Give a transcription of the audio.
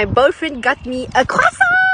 my boyfriend got me a croissant.